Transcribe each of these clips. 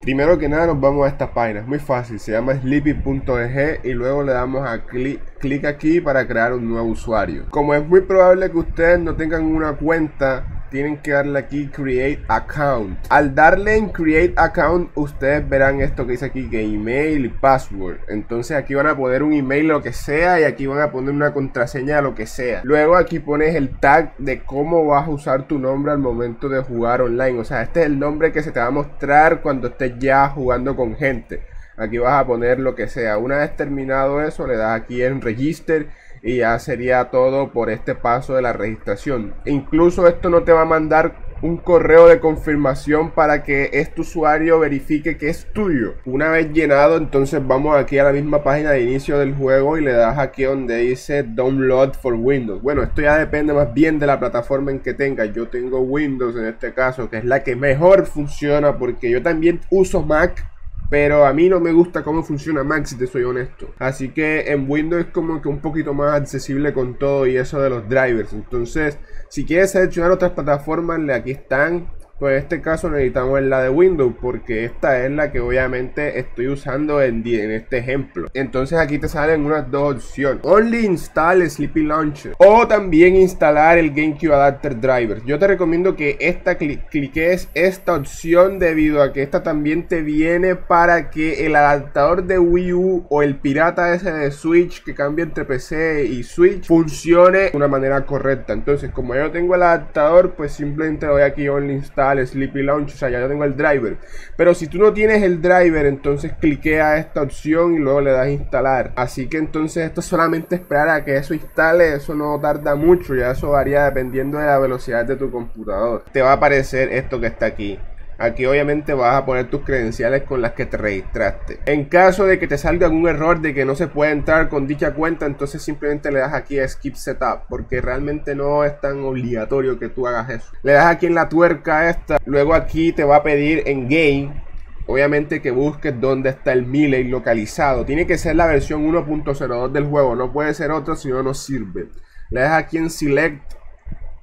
Primero que nada nos vamos a esta página, es muy fácil, se llama sleepy.eg y luego le damos a clic, clic aquí para crear un nuevo usuario. Como es muy probable que ustedes no tengan una cuenta tienen que darle aquí Create Account. Al darle en Create Account, ustedes verán esto que dice aquí, que email y password. Entonces aquí van a poner un email lo que sea y aquí van a poner una contraseña lo que sea. Luego aquí pones el tag de cómo vas a usar tu nombre al momento de jugar online. O sea, este es el nombre que se te va a mostrar cuando estés ya jugando con gente. Aquí vas a poner lo que sea. Una vez terminado eso, le das aquí en Register y ya sería todo por este paso de la registración. Incluso esto no te va a mandar un correo de confirmación para que este usuario verifique que es tuyo. Una vez llenado, entonces vamos aquí a la misma página de inicio del juego y le das aquí donde dice Download for Windows. Bueno, esto ya depende más bien de la plataforma en que tengas. Yo tengo Windows en este caso, que es la que mejor funciona porque yo también uso Mac pero a mí no me gusta cómo funciona Mac, si te soy honesto. Así que en Windows es como que un poquito más accesible con todo y eso de los drivers. Entonces, si quieres seleccionar otras plataformas, aquí están pues en este caso necesitamos la de Windows porque esta es la que obviamente estoy usando en, en este ejemplo. Entonces aquí te salen unas dos opciones. Only install Sleepy Launcher o también instalar el GameCube Adapter Driver. Yo te recomiendo que esta cliques esta opción debido a que esta también te viene para que el adaptador de Wii U o el pirata ese de Switch que cambia entre PC y Switch funcione de una manera correcta. Entonces como yo tengo el adaptador pues simplemente voy aquí Only install Sleepy Launch, o sea, ya tengo el driver. Pero si tú no tienes el driver, entonces cliquea esta opción y luego le das instalar. Así que entonces esto solamente esperar a que eso instale, eso no tarda mucho, ya eso varía dependiendo de la velocidad de tu computador. Te va a aparecer esto que está aquí. Aquí obviamente vas a poner tus credenciales con las que te registraste. En caso de que te salga algún error de que no se puede entrar con dicha cuenta, entonces simplemente le das aquí a Skip Setup, porque realmente no es tan obligatorio que tú hagas eso. Le das aquí en la tuerca esta, luego aquí te va a pedir en Game obviamente que busques dónde está el Melee localizado. Tiene que ser la versión 1.02 del juego, no puede ser otro si no, no sirve. Le das aquí en Select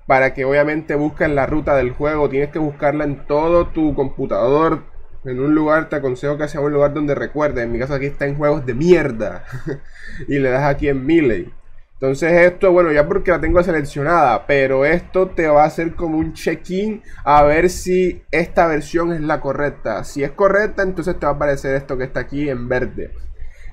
para que obviamente busques la ruta del juego. Tienes que buscarla en todo tu computador. En un lugar, te aconsejo que sea un lugar donde recuerdes. En mi caso aquí está en juegos de mierda. y le das aquí en Melee. Entonces esto, bueno, ya porque la tengo seleccionada, pero esto te va a hacer como un check-in a ver si esta versión es la correcta. Si es correcta, entonces te va a aparecer esto que está aquí en verde.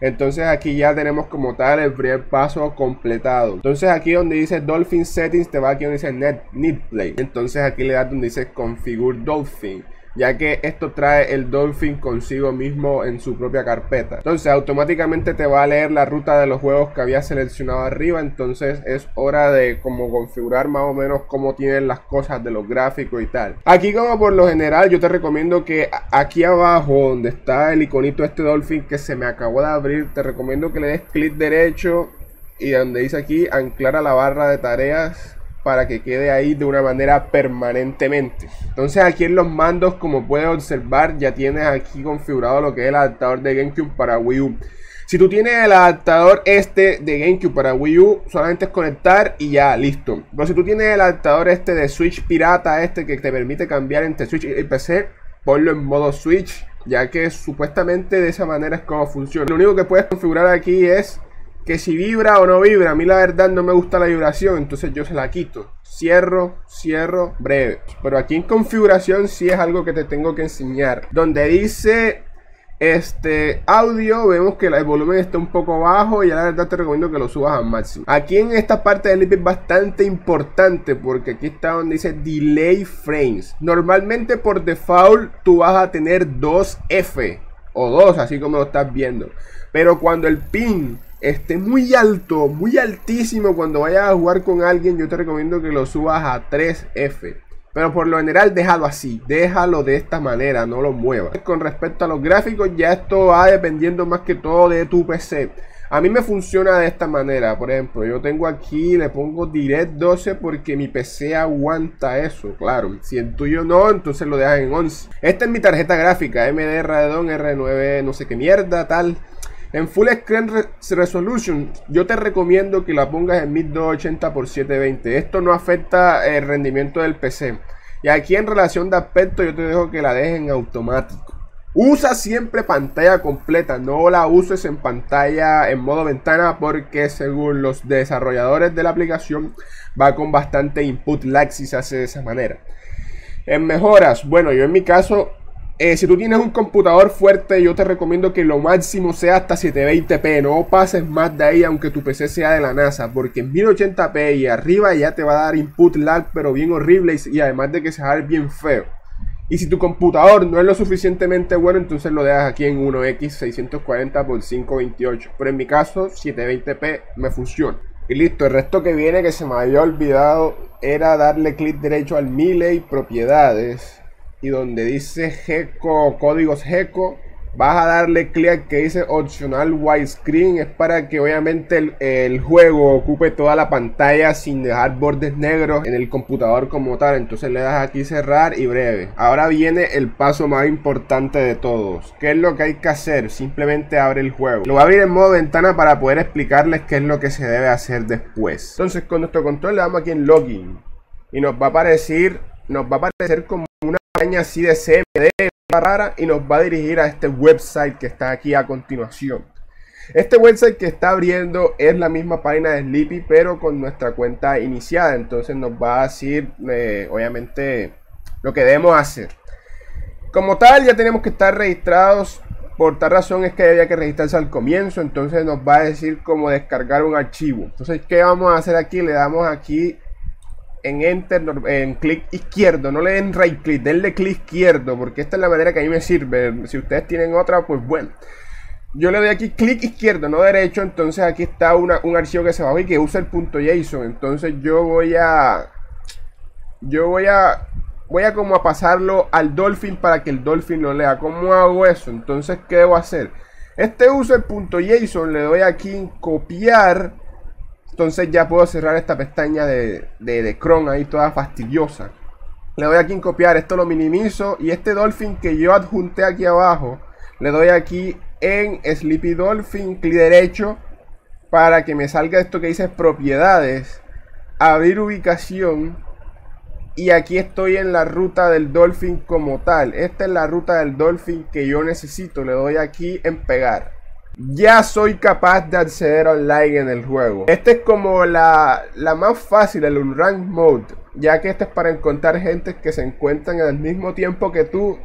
Entonces aquí ya tenemos como tal el primer paso completado. Entonces aquí donde dice Dolphin Settings te va aquí donde dice Net Need Play. Entonces aquí le das donde dice Configure Dolphin ya que esto trae el Dolphin consigo mismo en su propia carpeta. Entonces automáticamente te va a leer la ruta de los juegos que había seleccionado arriba, entonces es hora de como configurar más o menos cómo tienen las cosas de los gráficos y tal. Aquí como por lo general yo te recomiendo que aquí abajo donde está el iconito este Dolphin que se me acabó de abrir, te recomiendo que le des clic derecho y donde dice aquí anclar a la barra de tareas para que quede ahí de una manera permanentemente. Entonces aquí en los mandos, como puedes observar, ya tienes aquí configurado lo que es el adaptador de GameCube para Wii U. Si tú tienes el adaptador este de GameCube para Wii U, solamente es conectar y ya, listo. Pero si tú tienes el adaptador este de Switch pirata, este que te permite cambiar entre Switch y PC, ponlo en modo Switch, ya que supuestamente de esa manera es como funciona. Lo único que puedes configurar aquí es que si vibra o no vibra, a mí la verdad no me gusta la vibración, entonces yo se la quito. Cierro, cierro, breve. Pero aquí en configuración sí es algo que te tengo que enseñar. Donde dice este audio, vemos que el volumen está un poco bajo y la verdad te recomiendo que lo subas al máximo. Aquí en esta parte del IP es bastante importante porque aquí está donde dice delay frames. Normalmente por default tú vas a tener 2F o 2, así como lo estás viendo. Pero cuando el pin esté muy alto, muy altísimo cuando vayas a jugar con alguien, yo te recomiendo que lo subas a 3F. Pero por lo general déjalo así, déjalo de esta manera, no lo muevas. Con respecto a los gráficos, ya esto va dependiendo más que todo de tu PC. A mí me funciona de esta manera, por ejemplo, yo tengo aquí, le pongo Direct 12 porque mi PC aguanta eso, claro. Si el tuyo no, entonces lo dejas en 11. Esta es mi tarjeta gráfica, MD Radeon R9, no sé qué mierda, tal. En Full Screen Resolution, yo te recomiendo que la pongas en 1280 x 720. Esto no afecta el rendimiento del PC. Y aquí en relación de aspecto, yo te dejo que la dejes en automático. Usa siempre pantalla completa, no la uses en pantalla en modo ventana porque según los desarrolladores de la aplicación va con bastante input lag si se hace de esa manera. En mejoras, bueno, yo en mi caso, eh, si tú tienes un computador fuerte, yo te recomiendo que lo máximo sea hasta 720p, no pases más de ahí aunque tu PC sea de la NASA, porque en 1080p y arriba ya te va a dar input lag pero bien horrible y, además de que se va a ver bien feo. Y si tu computador no es lo suficientemente bueno, entonces lo dejas aquí en 1X 640 x 528. Pero en mi caso, 720p me funciona. Y listo, el resto que viene que se me había olvidado era darle clic derecho al Miley propiedades. Y donde dice GECO, códigos GECO, vas a darle clic que dice opcional widescreen. Es para que obviamente el, juego ocupe toda la pantalla sin dejar bordes negros en el computador como tal. Entonces le das aquí cerrar y breve. Ahora viene el paso más importante de todos. ¿qué es lo que hay que hacer? simplemente abre el juego. Lo voy a abrir en modo ventana para poder explicarles qué es lo que se debe hacer después. Entonces con nuestro control le damos aquí en login. Y nos va a aparecer nos va a aparecer como una pestaña así de CMD rara y nos va a dirigir a este website que está aquí a continuación. Este website que está abriendo es la misma página de Sleepy, pero con nuestra cuenta iniciada. Entonces nos va a decir, eh, obviamente, lo que debemos hacer. Como tal, ya tenemos que estar registrados. Por tal razón es que había que registrarse al comienzo. Entonces nos va a decir cómo descargar un archivo. Entonces, ¿qué vamos a hacer aquí? Le damos aquí en enter, en clic izquierdo, no le den right click, denle clic izquierdo, porque esta es la manera que a mí me sirve. Si ustedes tienen otra, pues bueno. Yo le doy aquí clic izquierdo, no derecho, entonces aquí está un archivo que se va a y que usa el punto JSON. Entonces yo voy a... Yo voy a... Voy a como a pasarlo al Dolphin para que el Dolphin lo lea. ¿Cómo hago eso? Entonces, ¿qué debo hacer? Este usa el punto JSON, le doy aquí en copiar entonces ya puedo cerrar esta pestaña de, de, Chrome ahí toda fastidiosa. Le doy aquí en copiar, esto lo minimizo y este Dolphin que yo adjunté aquí abajo, le doy aquí en Sleepy Dolphin, clic derecho, para que me salga esto que dice propiedades, abrir ubicación y aquí estoy en la ruta del Dolphin como tal. Esta es la ruta del Dolphin que yo necesito, le doy aquí en pegar ya soy capaz de acceder online en el juego. Este es como la, la más fácil, el Unranked Mode, ya que este es para encontrar gente que se encuentran al mismo tiempo que tú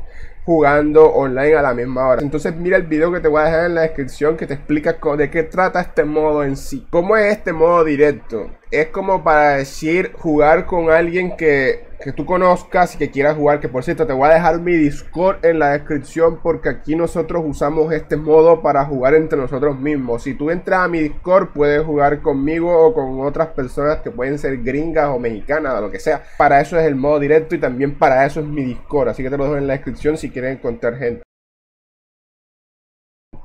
jugando online a la misma hora. Entonces mira el video que te voy a dejar en la descripción que te explica de qué trata este modo en sí. ¿Cómo es este modo directo? Es como para decir jugar con alguien que que tú conozcas y que quieras jugar, que por cierto te voy a dejar mi Discord en la descripción porque aquí nosotros usamos este modo para jugar entre nosotros mismos. Si tú entras a mi Discord puedes jugar conmigo o con otras personas que pueden ser gringas o mexicanas o lo que sea. Para eso es el modo directo y también para eso es mi Discord, así que te lo dejo en la descripción si quieres encontrar gente.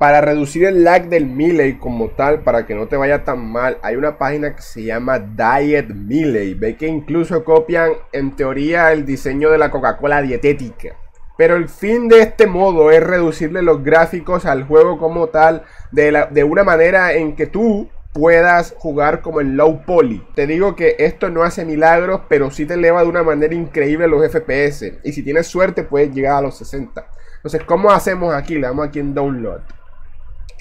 Para reducir el lag del Melee como tal, para que no te vaya tan mal, hay una página que se llama Diet Melee. Ve que incluso copian en teoría el diseño de la Coca-Cola dietética. Pero el fin de este modo es reducirle los gráficos al juego como tal de, una manera en que tú puedas jugar como en low poly. Te digo que esto no hace milagros, pero sí te eleva de una manera increíble los FPS. Y si tienes suerte puedes llegar a los 60. Entonces, ¿cómo hacemos aquí? Le damos aquí en download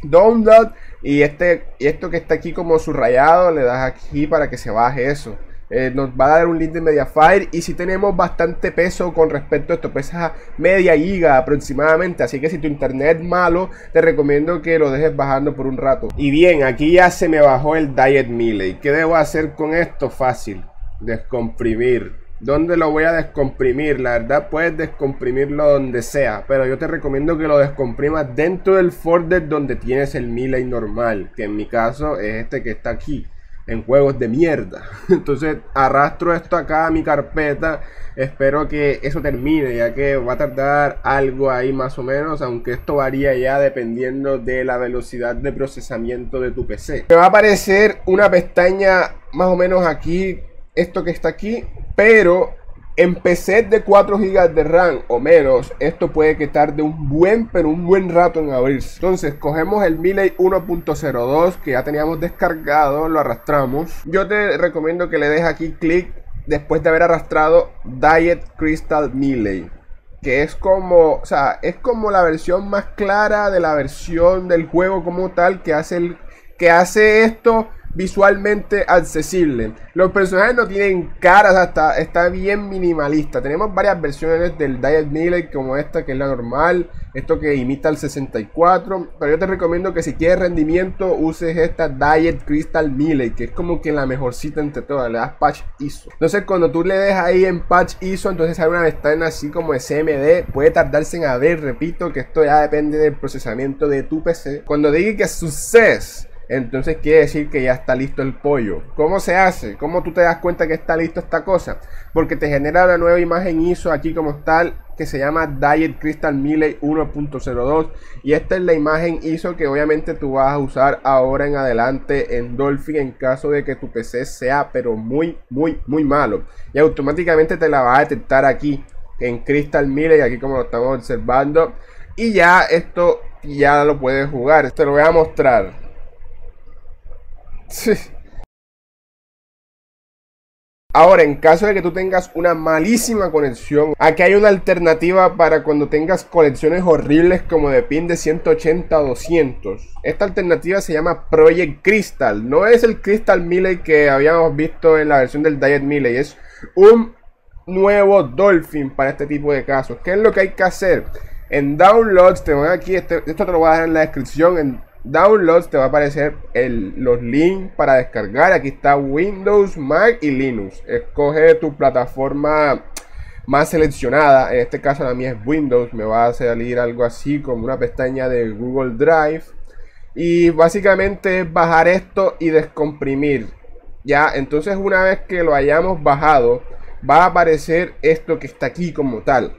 download y este y esto que está aquí como subrayado le das aquí para que se baje eso. Eh, nos va a dar un link de Mediafire y si tenemos bastante peso con respecto a esto pesa media giga aproximadamente. Así que si tu internet es malo te recomiendo que lo dejes bajando por un rato. Y bien aquí ya se me bajó el Diet Melee ¿qué debo hacer con esto? fácil descomprimir ¿Dónde lo voy a descomprimir? La verdad puedes descomprimirlo donde sea, pero yo te recomiendo que lo descomprimas dentro del folder donde tienes el Melee normal, que en mi caso es este que está aquí, en juegos de mierda. Entonces arrastro esto acá a mi carpeta, espero que eso termine, ya que va a tardar algo ahí más o menos, aunque esto varía ya dependiendo de la velocidad de procesamiento de tu PC. Me va a aparecer una pestaña más o menos aquí esto que está aquí, pero en PC de 4 GB de RAM o menos, esto puede que tarde un buen, pero un buen rato en abrirse. Entonces, cogemos el Melee 1.02 que ya teníamos descargado, lo arrastramos. Yo te recomiendo que le des aquí clic después de haber arrastrado Diet Crystal Melee. que es como, o sea, es como la versión más clara de la versión del juego como tal que hace que hace esto visualmente accesible. Los personajes no tienen caras, hasta está bien minimalista. Tenemos varias versiones del Diet Melee como esta que es la normal, esto que imita el 64, pero yo te recomiendo que si quieres rendimiento uses esta Diet Crystal Melee, que es como que la mejorcita entre todas, le das patch ISO. Entonces cuando tú le des ahí en patch ISO, entonces sale una ventana así como SMD, puede tardarse en abrir, repito que esto ya depende del procesamiento de tu PC. Cuando diga que success entonces quiere decir que ya está listo el pollo. ¿Cómo se hace? ¿Cómo tú te das cuenta que está listo esta cosa? Porque te genera una nueva imagen ISO aquí como tal que se llama Diet Crystal Melee 1.02 y esta es la imagen ISO que obviamente tú vas a usar ahora en adelante en Dolphin en caso de que tu PC sea pero muy muy muy malo y automáticamente te la va a detectar aquí en Crystal Melee aquí como lo estamos observando y ya esto ya lo puedes jugar te lo voy a mostrar Ahora, en caso de que tú tengas una malísima conexión, aquí hay una alternativa para cuando tengas conexiones horribles como de pin de 180 a 200. Esta alternativa se llama Project Crystal. No es el Crystal Melee que habíamos visto en la versión del Diet Melee. Es un nuevo Dolphin para este tipo de casos. ¿Qué es lo que hay que hacer? En Downloads, te voy aquí, este, esto te lo voy a dejar en la descripción. En Downloads te va a aparecer los links para descargar. Aquí está Windows, Mac y Linux. Escoge tu plataforma más seleccionada. En este caso la mía es Windows. Me va a salir algo así como una pestaña de Google Drive. Y básicamente es bajar esto y descomprimir. Ya, entonces una vez que lo hayamos bajado, va a aparecer esto que está aquí como tal.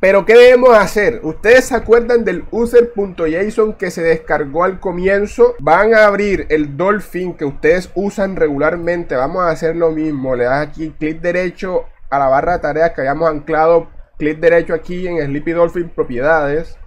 Pero ¿qué debemos hacer? Ustedes se acuerdan del user.json que se descargó al comienzo. Van a abrir el Dolphin que ustedes usan regularmente. Vamos a hacer lo mismo. Le das aquí clic derecho a la barra de tareas que hayamos anclado. Clic derecho aquí en Sleepy Dolphin propiedades.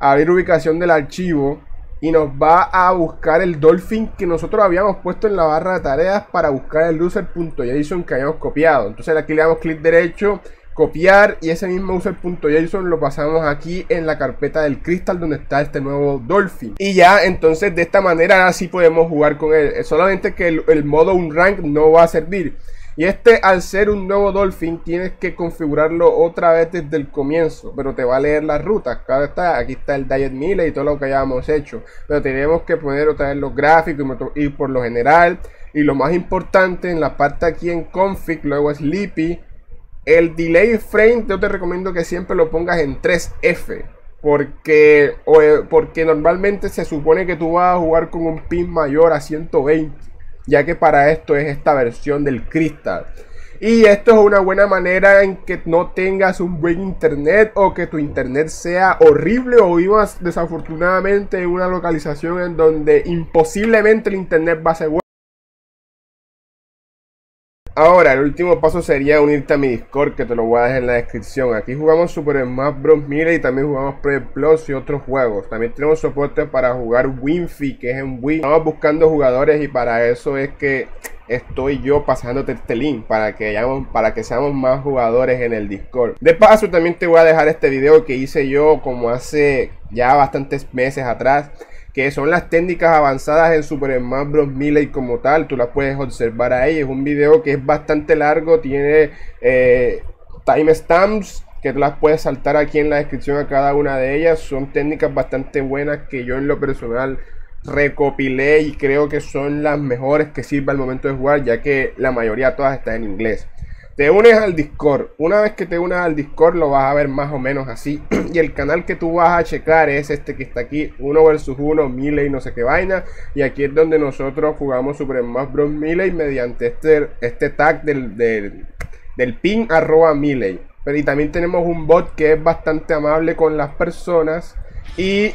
Abrir ubicación del archivo. Y nos va a buscar el Dolphin que nosotros habíamos puesto en la barra de tareas para buscar el user.json que habíamos copiado. Entonces aquí le damos clic derecho copiar y ese mismo user.json lo pasamos aquí en la carpeta del Crystal donde está este nuevo Dolphin. Y ya entonces de esta manera así podemos jugar con él. Solamente que el, modo un rank no va a servir. Y este al ser un nuevo Dolphin tienes que configurarlo otra vez desde el comienzo. Pero te va a leer las rutas. Acá está, aquí está el Diet Mile y todo lo que hayamos hecho. Pero tenemos que poner otra vez los gráficos y por lo general. Y lo más importante en la parte aquí en config, luego Sleepy el delay frame yo te recomiendo que siempre lo pongas en 3F. Porque, eh, porque normalmente se supone que tú vas a jugar con un pin mayor a 120. Ya que para esto es esta versión del Crystal. Y esto es una buena manera en que no tengas un buen internet o que tu internet sea horrible o vivas desafortunadamente en una localización en donde imposiblemente el internet va a ser bueno. Ahora, el último paso sería unirte a mi Discord, que te lo voy a dejar en la descripción. Aquí jugamos Super Smash Bros. Mira y también jugamos Play Plus y otros juegos. También tenemos soporte para jugar Winfi, que es en Wii. Estamos buscando jugadores y para eso es que estoy yo pasándote este link para que, para que seamos más jugadores en el Discord. De paso, también te voy a dejar este video que hice yo como hace ya bastantes meses atrás que son las técnicas avanzadas en Super Smash Bros. Melee como tal, tú las puedes observar ahí, es un video que es bastante largo, tiene eh, timestamps que tú las puedes saltar aquí en la descripción a cada una de ellas, son técnicas bastante buenas que yo en lo personal recopilé y creo que son las mejores que sirve al momento de jugar, ya que la mayoría todas están en inglés. Te unes al Discord. Una vez que te unas al Discord lo vas a ver más o menos así. y el canal que tú vas a checar es este que está aquí. 1 versus 1, Melee no sé qué vaina. Y aquí es donde nosotros jugamos Super Smash Bros. Melee mediante este, este tag del, del, del pin arroba Melee. Pero y también tenemos un bot que es bastante amable con las personas. Y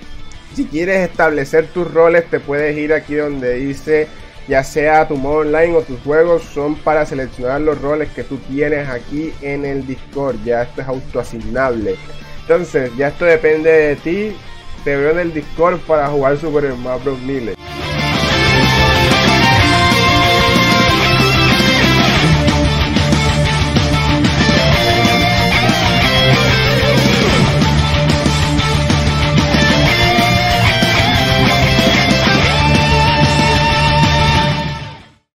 si quieres establecer tus roles te puedes ir aquí donde dice ya sea tu modo online o tus juegos, son para seleccionar los roles que tú tienes aquí en el Discord. Ya esto es autoasignable. Entonces, ya esto depende de ti. Te veo en el Discord para jugar Super Smash Bros. Melee.